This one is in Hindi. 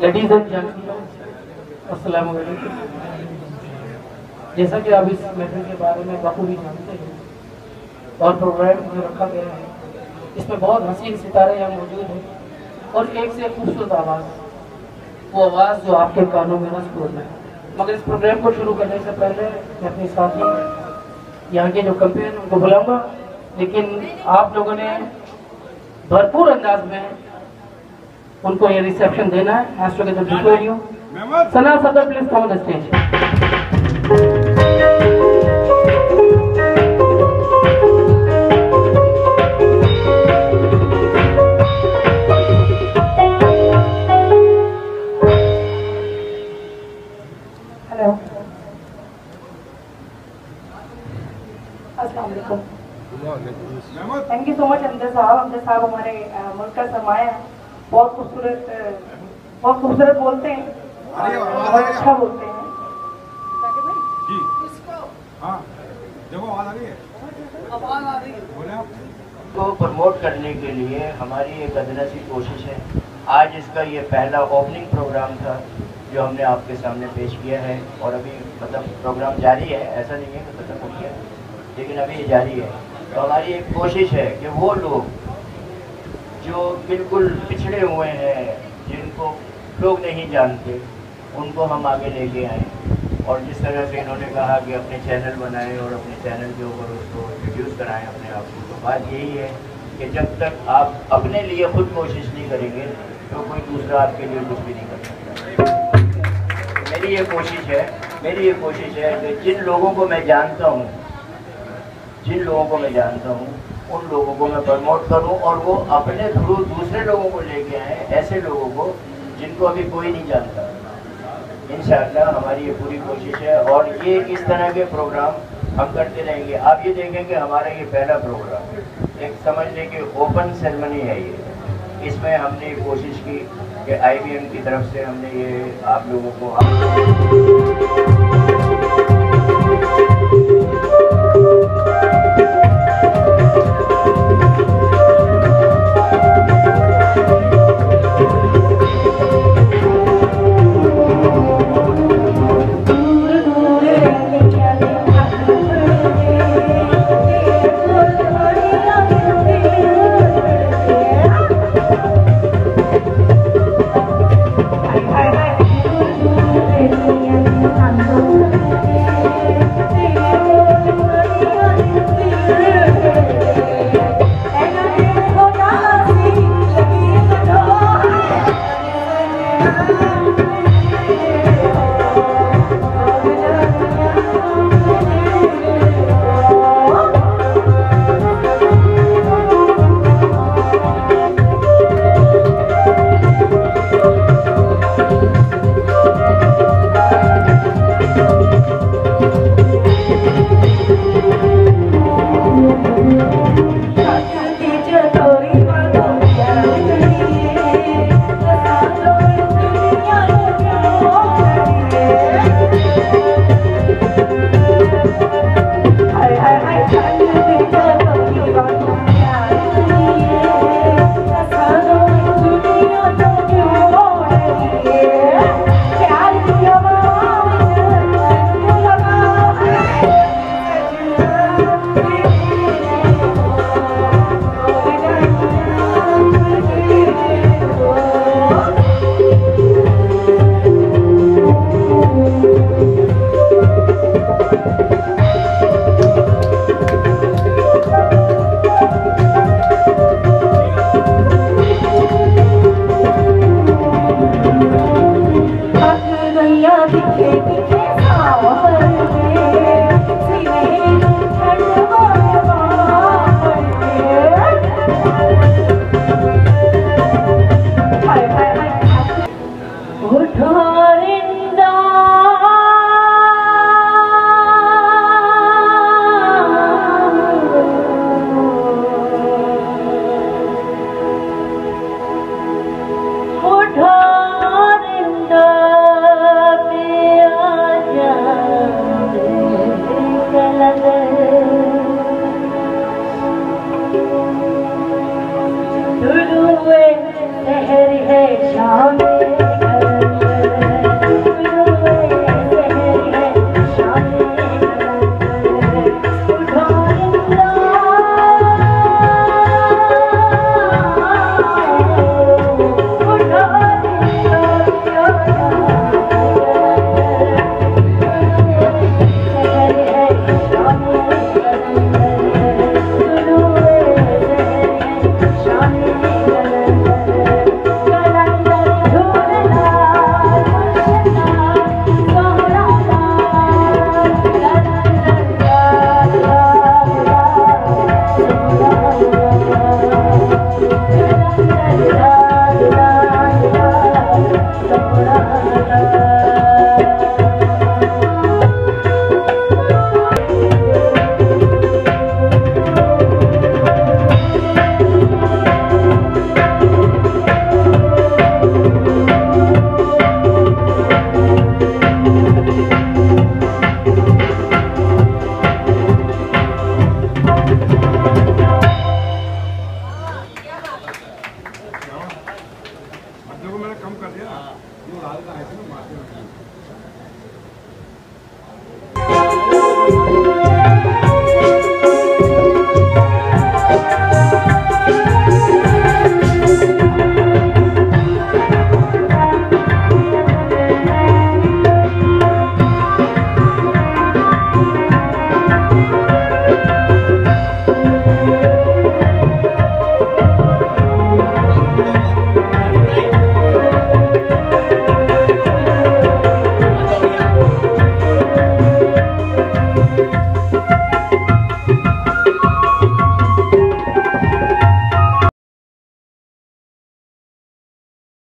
लेडीज़ एंड अस्सलाम वालेकुम जैसा कि आप इस मैटर के बारे में बखूबी जानते हैं और प्रोग्राम जो रखा गया है, इसमें बहुत हसीन सितारे यहाँ मौजूद हैं और एक से खूबसूरत आवाज़, वो आवाज़ जो आपके कानों में मज़बूत है। मगर इस प्रोग्राम को शुरू करने से पहले मैं अपने साथी यहाँ के जो कंपेयर उनको बुलाऊँगा, लेकिन आप लोगों ने भरपूर अंदाज में उनको ये रिसेप्शन देना है। As together before you Sana Sadar please come stage अस्सलाम वालेकुम thank you so much Amjad साहब अमजद साहब हमारे मुल्क का सरमाया है। बहुत खूबसूरत बहुत खूबसूरत बोलते हैं। बहुत अच्छा बोलते हैं। जी। हाँ देखो आवाज़ आ रही है? आवाज़ आ रही है। बोले आप। को प्रमोट करने के लिए हमारी एक अदना सी कोशिश है। आज इसका ये पहला ओपनिंग प्रोग्राम था जो हमने आपके सामने पेश किया है। और अभी मतलब प्रोग्राम जारी है ऐसा नहीं है कि खत्म हो गया लेकिन अभी ये जारी है। तो हमारी एक कोशिश है कि वो लोग जो बिल्कुल पिछड़े हुए हैं, जिनको लोग नहीं जानते, उनको हम आगे लेके आए। और जिस तरह से इन्होंने कहा कि अपने चैनल बनाएँ और अपने चैनल के ऊपर उसको इंट्रोड्यूस कराएँ अपने आप को तो बात यही है कि जब तक आप अपने लिए खुद कोशिश नहीं करेंगे तो कोई दूसरा आपके लिए कुछ भी नहीं कर सकता। मेरी ये कोशिश है, मेरी ये कोशिश है कि जिन लोगों को मैं जानता हूँ जिन लोगों को मैं जानता हूँ, उन लोगों को मैं प्रमोट करूँ और वो अपने थ्रू दूसरे लोगों को लेके आए, ऐसे लोगों को जिनको अभी कोई नहीं जानता। इन हमारी ये पूरी कोशिश है और ये इस तरह के प्रोग्राम हम करते रहेंगे। आप ये देखेंगे हमारा ये पहला प्रोग्राम, एक समझ लें कि ओपन सेरेमनी है ये। इसमें हमने कोशिश की कि आईबीएम की तरफ़ से हमने ये आप लोगों को Thank